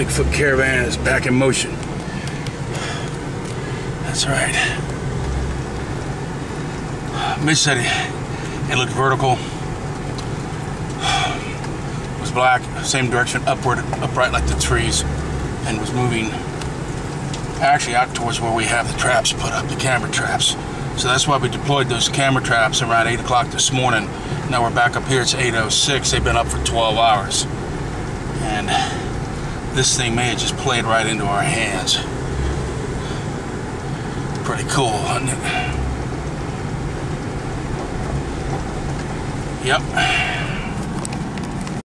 Bigfoot caravan is back in motion. That's right. Mitch said it, it looked vertical. It was black, same direction, upward, upright like the trees, and was moving actually out towards where we have the traps put up, the camera traps. So that's why we deployed those camera traps around 8 o'clock this morning. Now we're back up here, it's 8.06. They've been up for 12 hours. And this thing may have just played right into our hands. Pretty cool, isn't it? Yep.